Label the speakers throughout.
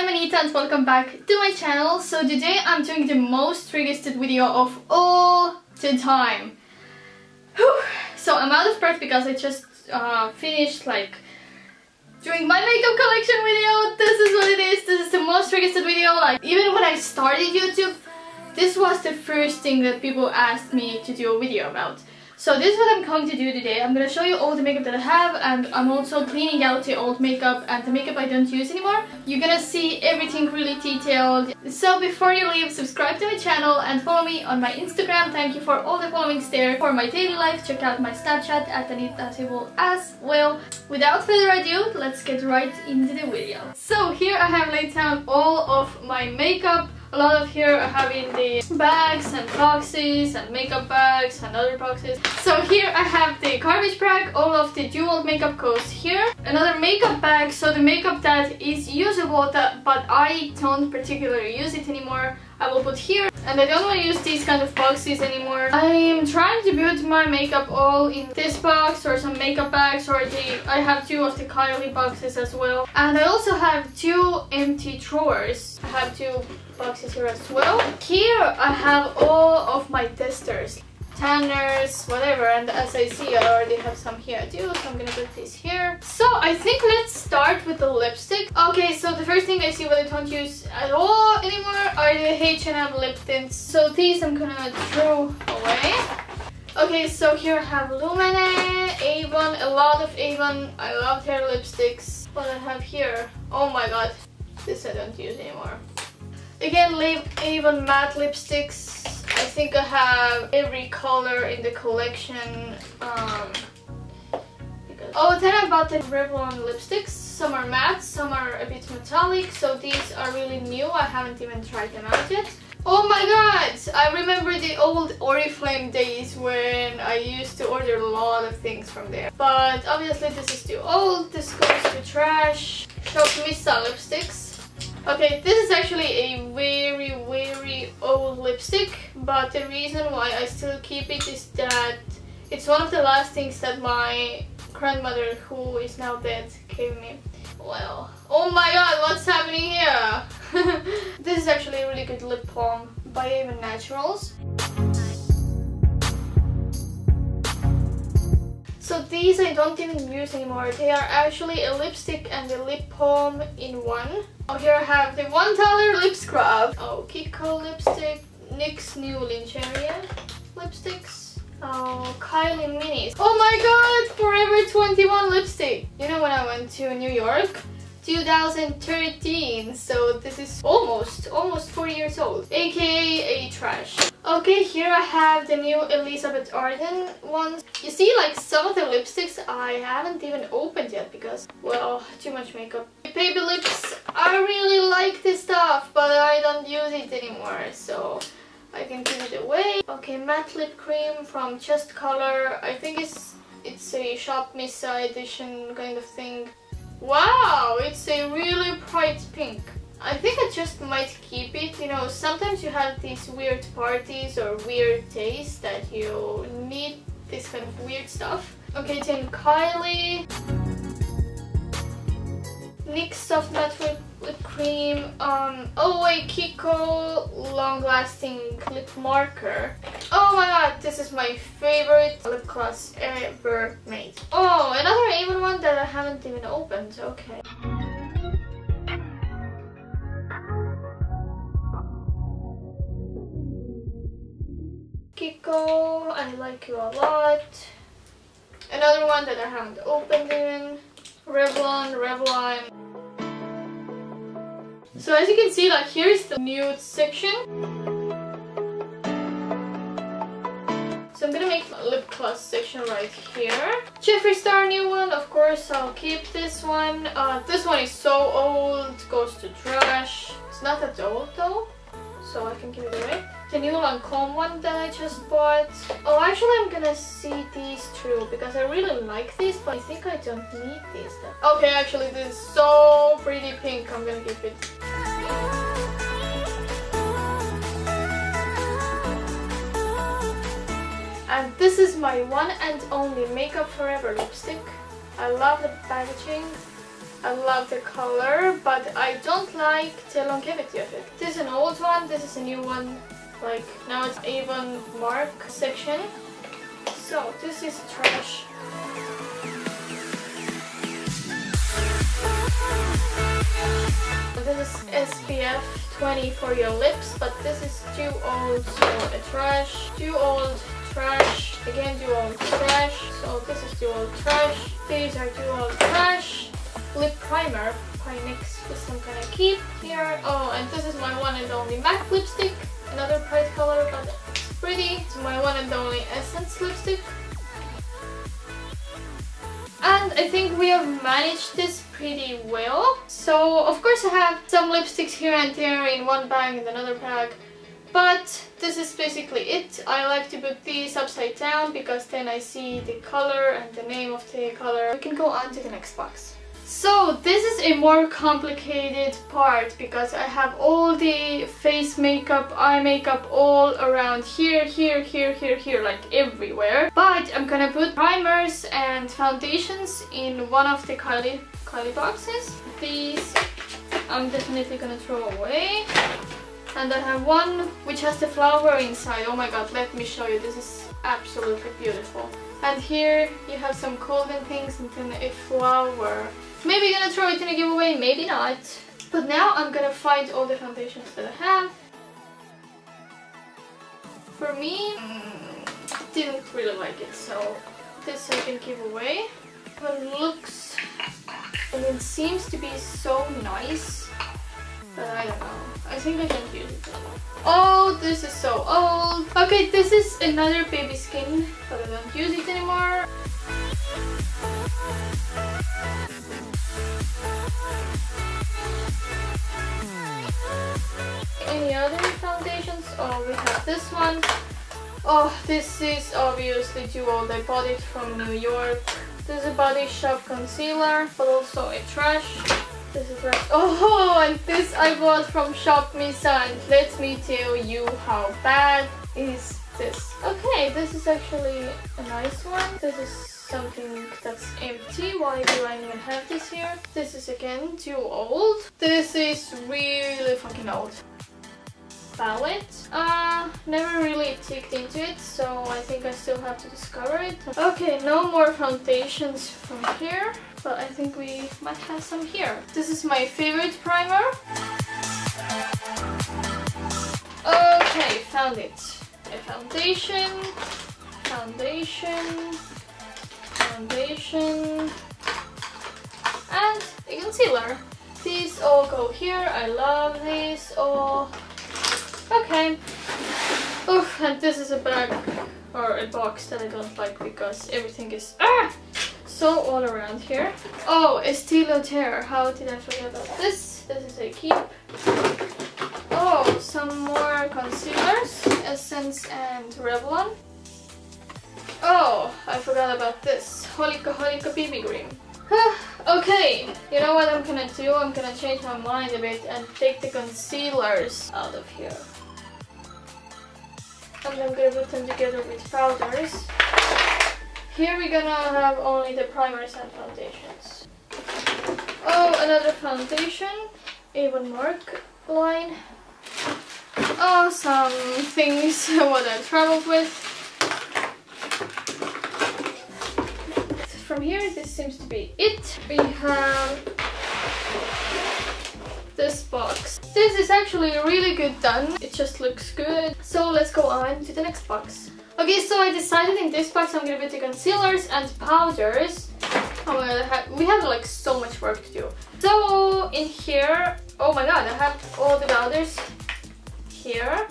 Speaker 1: I'm Anita and welcome back to my channel. So today I'm doing the most requested video of all the time. Whew. So I'm out of breath because I just uh, finished like doing my makeup collection video. This is what it is. This is the most requested video. Like even when I started YouTube, this was the first thing that people asked me to do a video about. So this is what I'm going to do today. I'm going to show you all the makeup that I have and I'm also cleaning out the old makeup and the makeup I don't use anymore. You're gonna see everything really detailed. So before you leave, subscribe to my channel and follow me on my Instagram. Thank you for all the followings there. For my daily life, check out my Snapchat at Anita Sibul as well. Without further ado, let's get right into the video. So here I have laid down all of my makeup a lot of here are having the bags and boxes and makeup bags and other boxes. So here I have the garbage bag, all of the dual makeup goes here. Another makeup bag, so the makeup that is usable that, but I don't particularly use it anymore. I will put here and I don't want to use these kind of boxes anymore. I'm trying to put my makeup all in this box or some makeup bags or the I have two of the Kylie boxes as well. And I also have two empty drawers. Have two boxes here as well. Here I have all of my testers tanners, whatever. And as I see, I already have some here too, so I'm gonna put this here. So I think let's start with the lipstick. Okay, so the first thing I see what I don't use at all anymore are the H&M lip tints. So these I'm gonna throw away. Okay, so here I have Lumene, Avon, a lot of Avon. I love their lipsticks. What I have here, oh my god, this I don't use anymore. Again, even matte lipsticks. I think I have every color in the collection. Um, oh, then I bought the Revlon lipsticks. Some are matte, some are a bit metallic. So these are really new. I haven't even tried them out yet. Oh my god! I remember the old Oriflame days when I used to order a lot of things from there. But obviously this is too old. This goes to trash. Shop Missa lipsticks. Okay, this is actually a very, very old lipstick, but the reason why I still keep it is that it's one of the last things that my grandmother, who is now dead, gave me. Well, oh my god, what's happening here? this is actually a really good lip balm by Avon Naturals. So these I don't even use anymore. They are actually a lipstick and a lip balm in one. Oh, here I have the $1 lip scrub. Oh, Kiko lipstick. NYX new Lingerie lipsticks. Oh, Kylie minis. Oh my god, Forever 21 lipstick. You know when I went to New York? 2013 so this is almost almost four years old aka a trash. Okay here i have the new elizabeth arden ones. You see like some of the lipsticks i haven't even opened yet because well too much makeup. Baby lips i really like this stuff but i don't use it anymore so i can give it away. Okay matte lip cream from just color. I think it's it's a shop missa edition kind of thing Wow, it's a really bright pink. I think I just might keep it. You know, sometimes you have these weird parties or weird tastes that you need this kind of weird stuff. Okay, then Kylie. NYX Soft Matte Lip Cream. Um, oh wait, Kiko Long Lasting Lip Marker. Oh my god, this is my favorite lip gloss ever made. Oh, another Avon one that I haven't even opened. Okay. Kiko, I like you a lot. Another one that I haven't opened even. Revlon, Revlon. So as you can see, like here's the nude section. So I'm gonna make lip gloss section right here. Jeffree Star new one, of course I'll keep this one. Uh, this one is so old, goes to trash. It's not that old though, so I can give it away. The new Lancome one that I just bought. Oh, actually I'm gonna see these through because I really like these, but I think I don't need these. Though. Okay, actually this is so pretty pink, I'm gonna keep it. And this is my one and only Makeup Forever lipstick. I love the packaging. I love the color, but I don't like the longevity of it. This is an old one, this is a new one. Like, now it's Avon Mark section. So, this is trash. This is SPF 20 for your lips, but this is too old, so a trash. Too old, trash. Again, old, trash. So this is old, trash. These are old, trash. Lip primer by NYX, this I'm gonna keep here. Oh, and this is my one and only MAC lipstick. Another bright color, but it's pretty. It's my one and only Essence lipstick. And I think we have managed this pretty well. So of course I have some lipsticks here and there in one bag and another bag. But this is basically it. I like to put these upside down because then I see the color and the name of the color. We can go on to the next box. So this is a more complicated part because I have all the face makeup, eye makeup all around here, here, here, here, here, like everywhere. But I'm gonna put primers and foundations in one of the Kylie, Kylie boxes. These I'm definitely gonna throw away. And I have one which has the flower inside. Oh my god, let me show you. This is absolutely beautiful. And here you have some golden things and then a flower. Maybe gonna throw it in a giveaway, maybe not. But now I'm gonna find all the foundations that I have. For me, mm, didn't really like it, so this I can give away. But it looks and it seems to be so nice. But I don't know. I think I don't use it. Oh, this is so old. Okay, this is another baby skin, but I don't use it anymore. Any other foundations? Oh, we have this one. Oh, this is obviously too old. I bought it from New York. This is a Body Shop concealer, but also a trash. This is. Oh, and this I bought from Shop Missa, and let me tell you how bad is this. Okay, this is actually a nice one. This is something that's empty. Why do I even have this here? This is again too old. This is really fucking old palette. Uh, never really ticked into it, so I think I still have to discover it. Okay, no more foundations from here, but I think we might have some here. This is my favorite primer. Okay, found it. A foundation, foundation, foundation, and a concealer. These all go here. I love these all. Okay. Oof, and this is a bag or a box that I don't like because everything is ah, so all around here. Oh, Estee Lauder. How did I forget about this? This is a keep. Oh, some more concealers, Essence and Revlon. Oh, I forgot about this. Holika Holika BB Cream. okay, you know what I'm gonna do? I'm gonna change my mind a bit and take the concealers out of here and I'm gonna put them together with powders. Here we're gonna have only the primers and foundations. Oh, another foundation, Avon Mark line. Oh, some things what I traveled with. From here, this seems to be it. We have this box. This is actually really good done. It just looks good. So let's go on to the next box. Okay, so I decided in this box I'm gonna put the concealers and powders. Oh have, we have like so much work to do. So in here, oh my god, I have all the powders here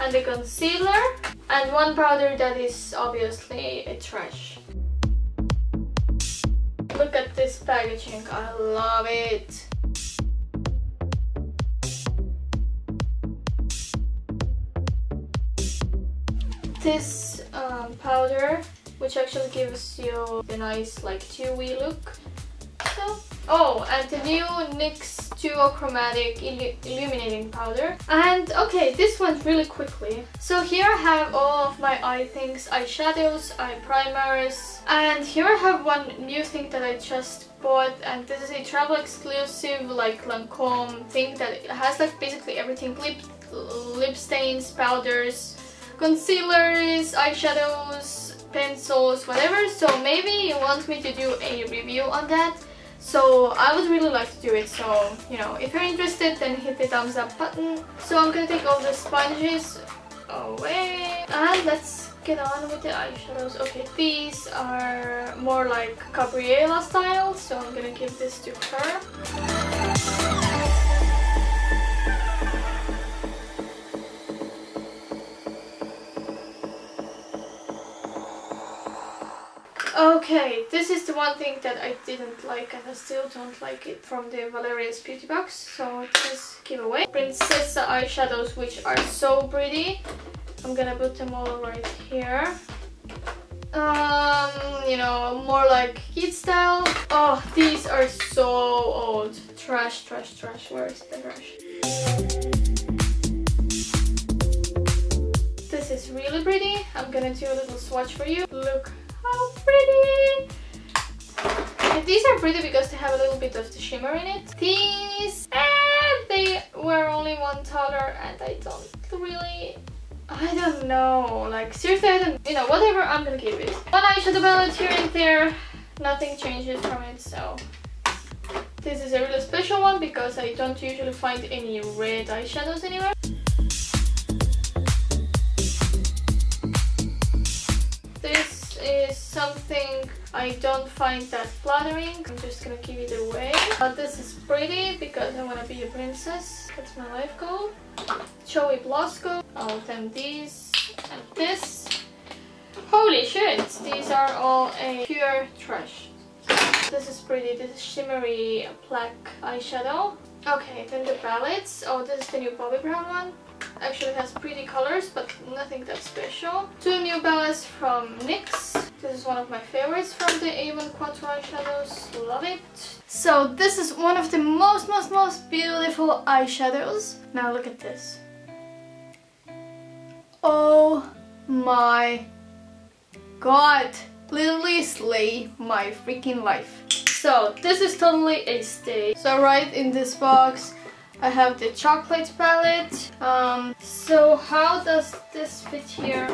Speaker 1: and the concealer and one powder that is obviously a trash. Look at this packaging, I love it. This um, powder which actually gives you a nice like dewy look. So, oh, and the new NYX duochromatic illu illuminating powder. And okay, this went really quickly. So here I have all of my eye things, eyeshadows, eye primers, and here I have one new thing that I just bought and this is a travel exclusive like Lancome thing that has like basically everything lip lip stains, powders, concealers, eyeshadows, pencils, whatever. So maybe you want me to do a review on that. So I would really like to do it. So, you know, if you're interested, then hit the thumbs up button. So I'm gonna take all the sponges away. And let's get on with the eyeshadows. Okay, these are more like Gabriella style. So I'm gonna give this to her. Okay, this is the one thing that I didn't like and I still don't like it from the Valeria's Beauty Box, so just give away. Princessa eyeshadows which are so pretty. I'm gonna put them all right here. Um, you know, more like kid style. Oh, these are so old. Trash, trash, trash. Where is the trash? This is really pretty. I'm gonna do a little swatch for you. Look how pretty! And these are pretty because they have a little bit of the shimmer in it. These, and they were only one color and I don't really I don't know, like seriously I don't, you know, whatever, I'm gonna keep it. One eyeshadow palette here and there, nothing changes from it, so. This is a really special one because I don't usually find any red eyeshadows anywhere. Something I don't find that flattering. I'm just gonna give it away. But this is pretty because I wanna be a princess. That's my life goal. Joey Blasco. I'll then these and this. Holy shit! These are all a pure trash. This is pretty. This is shimmery black eyeshadow. Okay, then the palettes. Oh, this is the new Bobbi Brown one. Actually has pretty colors, but nothing that special. Two new palettes from NYX. This is one of my favorites from the Avon Quattro eyeshadows. Love it. So this is one of the most, most, most beautiful eyeshadows. Now look at this. Oh my god. Literally slay my freaking life. So this is totally a stay. So right in this box I have the chocolate palette. Um, so how does this fit here?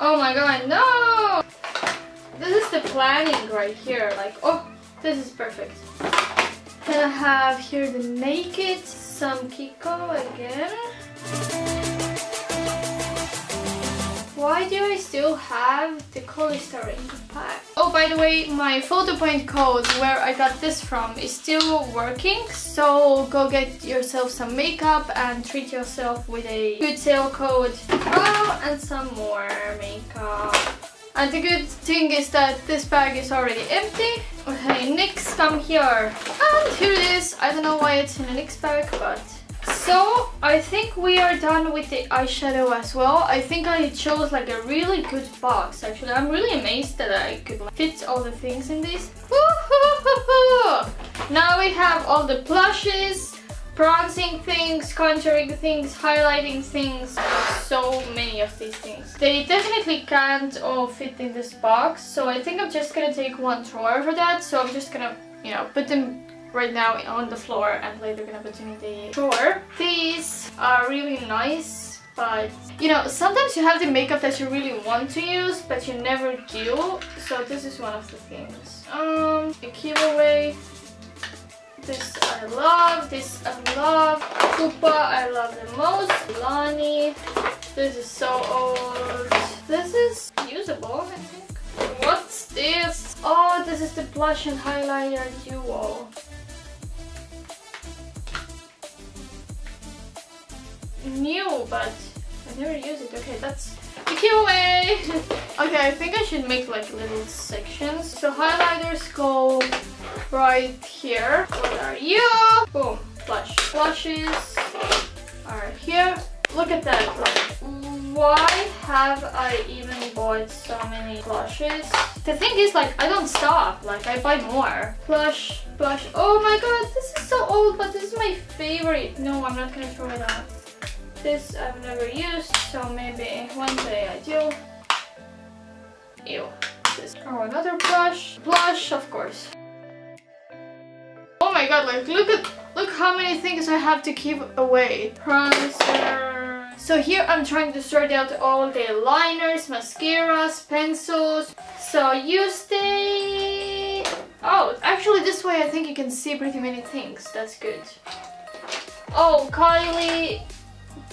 Speaker 1: Oh my god, no! This is the planning right here. Like, oh, this is perfect. Then I have here the Naked, some Kiko again. Why do I still have the Cholestar in the pack? Oh, by the way, my Photopoint code where I got this from is still working. So go get yourself some makeup and treat yourself with a good sale code. Oh, and some more makeup. And the good thing is that this bag is already empty. Okay, NYX, come here. And here it is. I don't know why it's in a NYX bag, but so I think we are done with the eyeshadow as well. I think I chose like a really good box actually. I'm really amazed that I could fit all the things in this. Now we have all the blushes, bronzing things, contouring things, highlighting things. So many of these things. They definitely can't all fit in this box. So I think I'm just gonna take one drawer for that. So I'm just gonna, you know, put them right now on the floor and later gonna put in the drawer. These are really nice but you know sometimes you have the makeup that you really want to use but you never do. So this is one of the things. Um a giveaway. This I love this I love. Pupa I love the most. Lani. This is so old. This is usable I think. What's this? Oh this is the blush and highlighter duo new, but I never use it. Okay, that's the giveaway. okay, I think I should make like little sections. So highlighters go right here. What are you? Boom, blush. Blushes are here. Look at that. Why have I even bought so many blushes? The thing is like I don't stop, like I buy more. Blush, blush. Oh my god, this is so old, but this is my favorite. No, I'm not gonna throw it out. This I've never used, so maybe one day I do. Ew. This. Oh, another blush. Blush, of course. Oh my god, like look at look how many things I have to keep away. Bronzer. So here I'm trying to sort out all the liners, mascaras, pencils. So use the... Oh, actually this way I think you can see pretty many things. That's good. Oh, Kylie.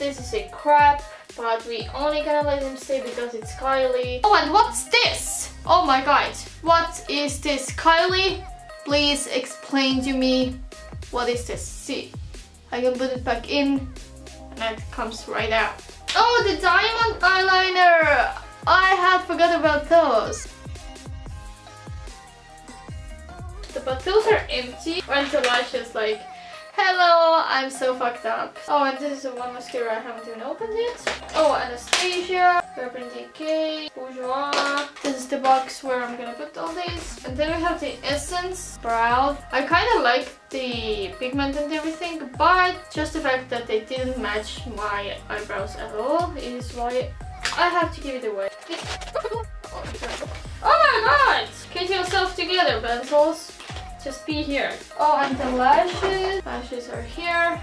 Speaker 1: This is a crap, but we only gonna let him stay because it's Kylie. Oh, and what's this? Oh my god. What is this? Kylie, please explain to me what is this? See, I can put it back in and it comes right out. Oh, the diamond eyeliner! I had forgot about those. But those are empty. Went to lashes like Hello, I'm so fucked up. Oh, and this is the one mascara I haven't even opened yet. Oh, Anastasia, Urban Decay, Bourjois. This is the box where I'm gonna put all these. And then we have the Essence Brow. I kind of like the pigment and everything, but just the fact that they didn't match my eyebrows at all is why I have to give it away. oh my god! Get yourself together, pencils just be here. Oh, and the lashes. Lashes are here.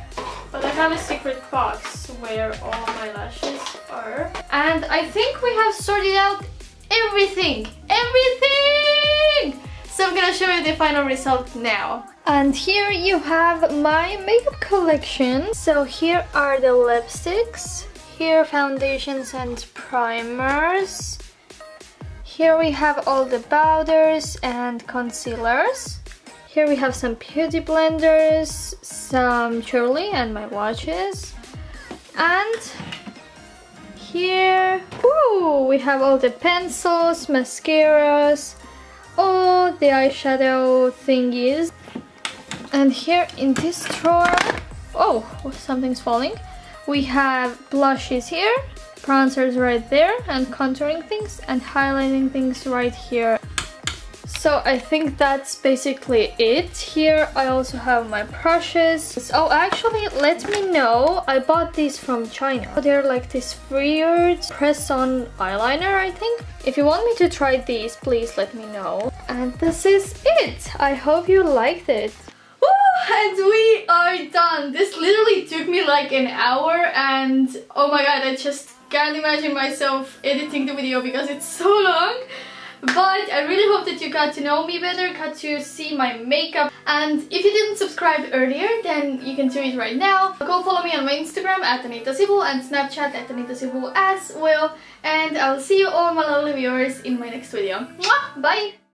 Speaker 1: But I have a secret box where all my lashes are. And I think we have sorted out everything. Everything! So I'm gonna show you the final result now. And here you have my makeup collection. So here are the lipsticks. Here foundations and primers. Here we have all the powders and concealers. Here we have some beauty blenders, some jewelry and my watches. And here, we have all the pencils, mascaras, all the eyeshadow thingies. And here in this drawer, oh, something's falling. We have blushes here, bronzers right there, and contouring things, and highlighting things right here. So I think that's basically it. Here I also have my brushes. Oh, actually, let me know. I bought these from China. They're like this weird press-on eyeliner, I think. If you want me to try these, please let me know. And this is it. I hope you liked it. and we are done. This literally took me like an hour and oh my god, I just can't imagine myself editing the video because it's so long. But I really hope that you got to know me better, got to see my makeup. And if you didn't subscribe earlier, then you can do it right now. Go follow me on my Instagram at Anita Sibul and Snapchat at Anita Sibul as well. And I'll see you all my lovely viewers in my next video. Mwah! Bye!